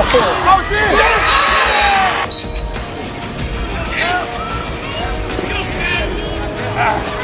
Oh, Ah.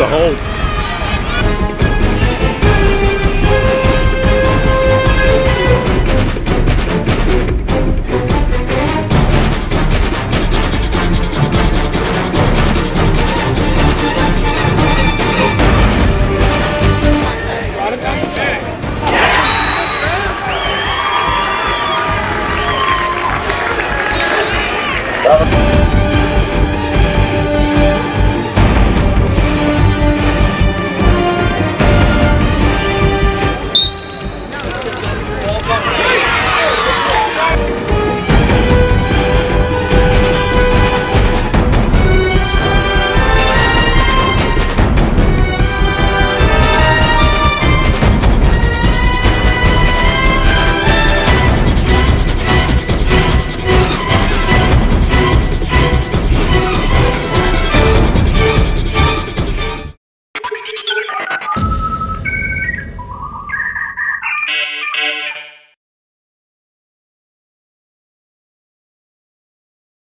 The hold.